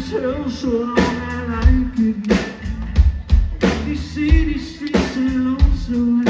myself so long that I could. These city streets are lonesome.